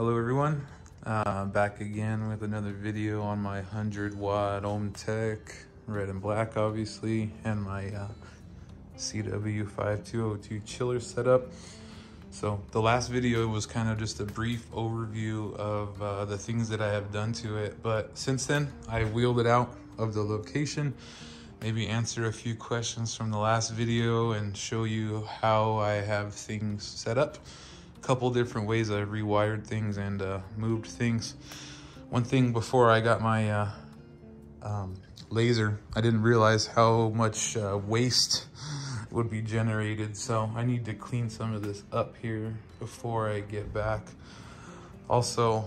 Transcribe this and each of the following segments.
Hello everyone, uh, back again with another video on my 100 watt Omtech, red and black obviously, and my uh, CW5202 chiller setup. So the last video was kind of just a brief overview of uh, the things that I have done to it, but since then I wheeled it out of the location, maybe answer a few questions from the last video and show you how I have things set up couple different ways I rewired things and uh, moved things. One thing before I got my uh, um, laser, I didn't realize how much uh, waste would be generated. So I need to clean some of this up here before I get back. Also,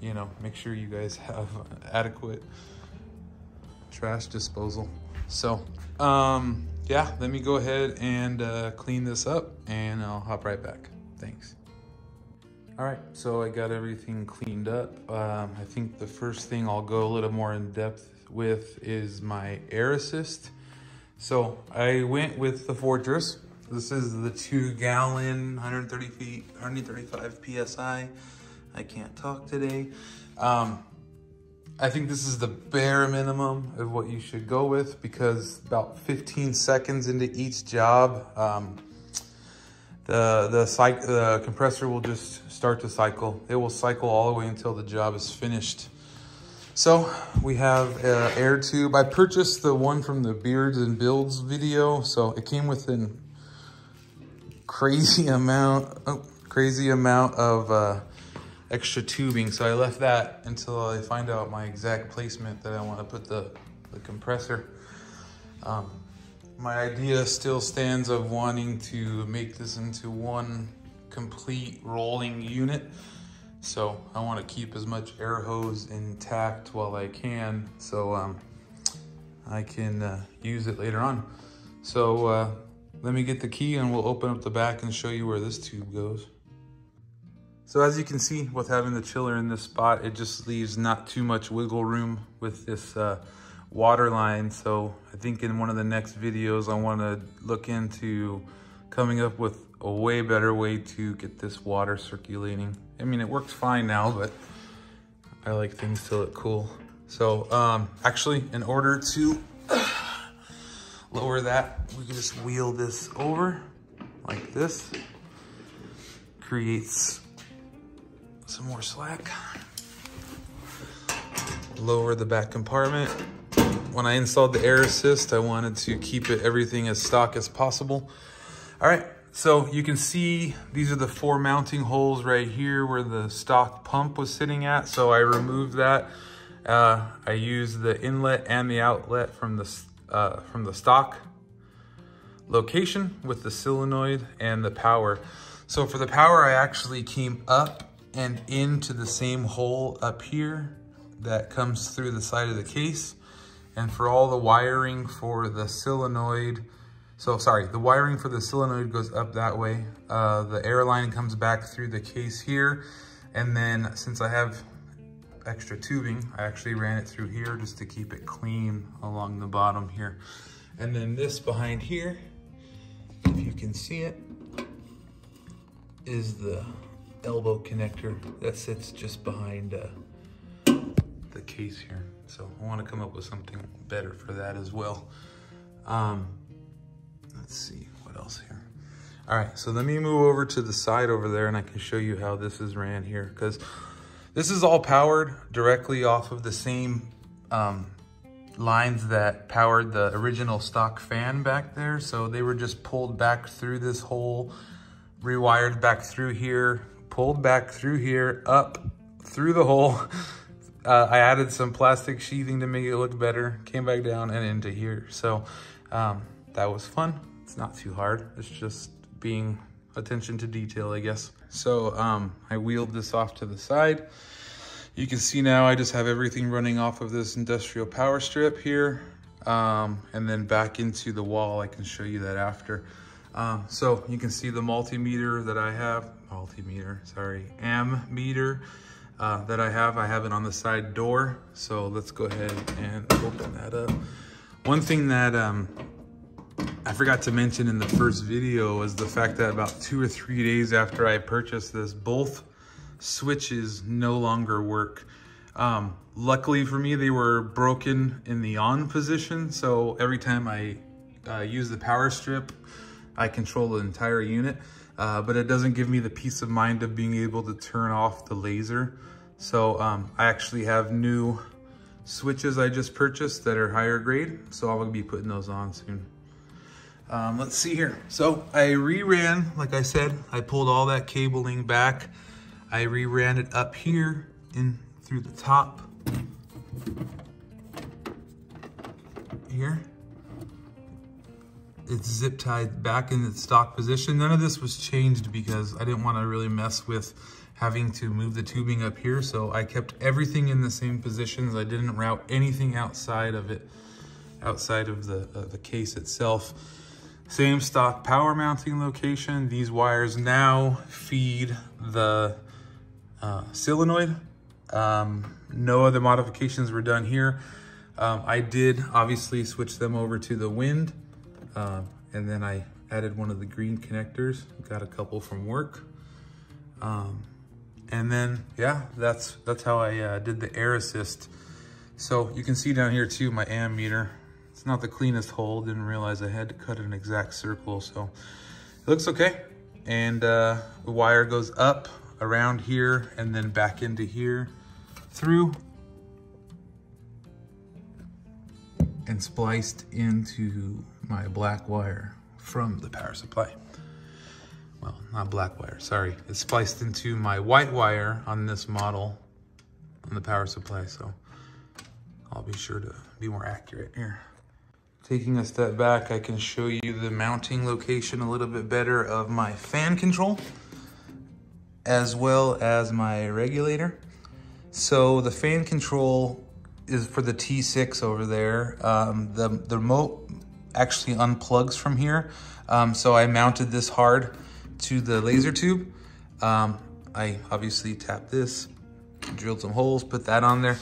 you know, make sure you guys have adequate trash disposal. So, um, yeah, let me go ahead and uh, clean this up and I'll hop right back. Thanks. All right, so I got everything cleaned up. Um, I think the first thing I'll go a little more in depth with is my air assist. So I went with the Fortress. This is the two gallon, 130 feet, 135 PSI. I can't talk today. Um, I think this is the bare minimum of what you should go with because about 15 seconds into each job, um, the the, the compressor will just start to cycle. It will cycle all the way until the job is finished. So we have an air tube. I purchased the one from the Beards and Builds video. So it came with an crazy amount, oh, crazy amount of uh, extra tubing. So I left that until I find out my exact placement that I want to put the, the compressor. Um, my idea still stands of wanting to make this into one complete rolling unit. So I want to keep as much air hose intact while I can so um, I can uh, use it later on. So uh, let me get the key and we'll open up the back and show you where this tube goes. So as you can see with having the chiller in this spot, it just leaves not too much wiggle room with this uh, water line. So I think in one of the next videos, I wanna look into coming up with a way better way to get this water circulating. I mean, it works fine now, but I like things to look cool. So um, actually, in order to lower that, we can just wheel this over like this. Creates some more slack. Lower the back compartment when I installed the air assist, I wanted to keep it everything as stock as possible. All right, so you can see these are the four mounting holes right here where the stock pump was sitting at. So I removed that. Uh, I used the inlet and the outlet from the, uh, from the stock location with the solenoid and the power. So for the power, I actually came up and into the same hole up here that comes through the side of the case. And for all the wiring for the solenoid, so sorry, the wiring for the solenoid goes up that way. Uh, the air line comes back through the case here. And then since I have extra tubing, I actually ran it through here just to keep it clean along the bottom here. And then this behind here, if you can see it, is the elbow connector that sits just behind uh, the case here. So I want to come up with something better for that as well. Um, let's see, what else here? All right, so let me move over to the side over there and I can show you how this is ran here because this is all powered directly off of the same um, lines that powered the original stock fan back there. So they were just pulled back through this hole, rewired back through here, pulled back through here, up through the hole, uh, I added some plastic sheathing to make it look better, came back down and into here. So um, that was fun. It's not too hard. It's just being attention to detail, I guess. So um, I wheeled this off to the side. You can see now I just have everything running off of this industrial power strip here. Um, and then back into the wall. I can show you that after. Um, so you can see the multimeter that I have, multimeter, sorry, ammeter uh, that I have. I have it on the side door. So let's go ahead and open that up. One thing that um, I forgot to mention in the first video was the fact that about two or three days after I purchased this, both switches no longer work. Um, luckily for me, they were broken in the on position. So every time I uh, use the power strip, I control the entire unit. Uh, but it doesn't give me the peace of mind of being able to turn off the laser. So um, I actually have new switches I just purchased that are higher grade. So I'll be putting those on soon. Um, let's see here. So I reran, like I said, I pulled all that cabling back. I reran it up here in through the top here. It's zip tied back in its stock position. None of this was changed because I didn't want to really mess with having to move the tubing up here. So I kept everything in the same positions. I didn't route anything outside of it, outside of the, uh, the case itself. Same stock power mounting location. These wires now feed the uh, solenoid. Um, no other modifications were done here. Um, I did obviously switch them over to the wind. Um, and then I added one of the green connectors. Got a couple from work. Um, and then, yeah, that's that's how I uh, did the air assist. So you can see down here too, my ammeter. It's not the cleanest hole. Didn't realize I had to cut an exact circle. So it looks okay. And uh, the wire goes up around here and then back into here through and spliced into my black wire from the power supply. Well, not black wire, sorry. It's spliced into my white wire on this model on the power supply, so I'll be sure to be more accurate here. Taking a step back, I can show you the mounting location a little bit better of my fan control, as well as my regulator. So the fan control is for the T6 over there. Um, the, the remote actually unplugs from here. Um, so I mounted this hard to the laser tube. Um, I obviously tapped this, drilled some holes, put that on there.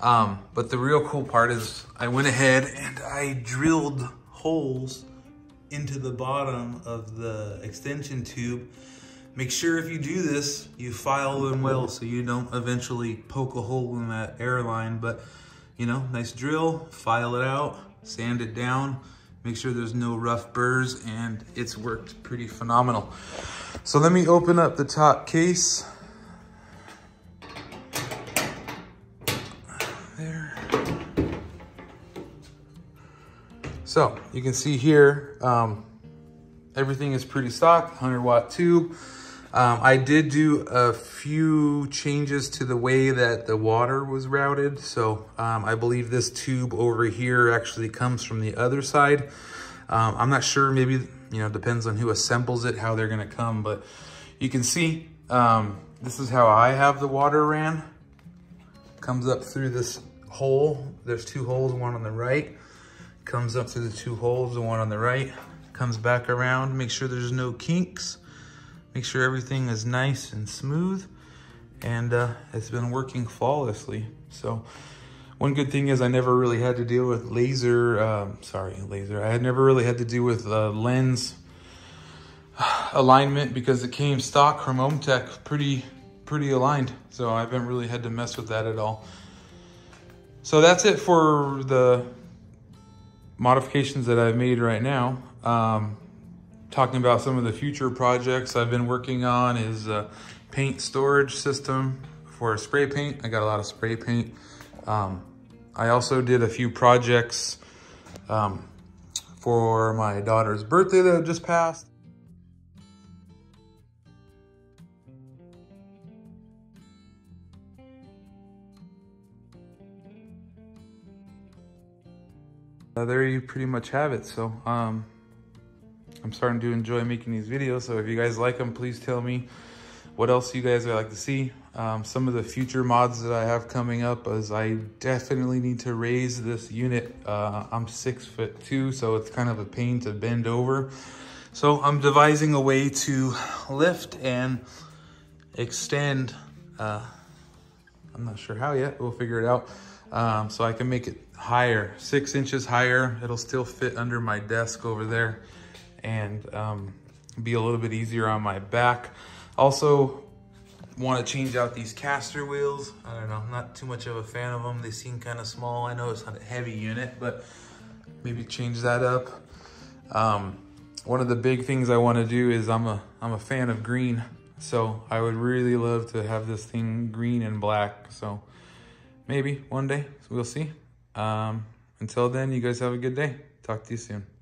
Um, but the real cool part is I went ahead and I drilled holes into the bottom of the extension tube. Make sure if you do this, you file them well so you don't eventually poke a hole in that air line. But, you know, nice drill, file it out, sand it down, make sure there's no rough burrs, and it's worked pretty phenomenal. So let me open up the top case. There. So you can see here, um, everything is pretty stock, 100 watt tube. Um, I did do a few changes to the way that the water was routed. So um, I believe this tube over here actually comes from the other side. Um, I'm not sure, maybe, you know, depends on who assembles it, how they're gonna come, but you can see um, this is how I have the water ran. Comes up through this hole. There's two holes, one on the right comes up through the two holes, the one on the right, comes back around, make sure there's no kinks, make sure everything is nice and smooth, and uh, it's been working flawlessly. So one good thing is I never really had to deal with laser, um, sorry, laser, I had never really had to deal with uh, lens alignment because it came stock from Omtech pretty, pretty aligned. So I haven't really had to mess with that at all. So that's it for the modifications that I've made right now. Um, talking about some of the future projects I've been working on is a paint storage system for spray paint. I got a lot of spray paint. Um, I also did a few projects um, for my daughter's birthday that just passed. Uh, there you pretty much have it. So um, I'm starting to enjoy making these videos. So if you guys like them, please tell me what else you guys would like to see. Um, some of the future mods that I have coming up is I definitely need to raise this unit. Uh, I'm six foot two, so it's kind of a pain to bend over. So I'm devising a way to lift and extend. Uh, I'm not sure how yet, we'll figure it out. Um, so I can make it higher, six inches higher. It'll still fit under my desk over there and um, be a little bit easier on my back. Also, want to change out these caster wheels. I don't know, I'm not too much of a fan of them. They seem kind of small. I know it's not a heavy unit, but maybe change that up. Um, one of the big things I want to do is I'm a I'm a fan of green, so I would really love to have this thing green and black. So maybe one day we'll see. Um, until then, you guys have a good day. Talk to you soon.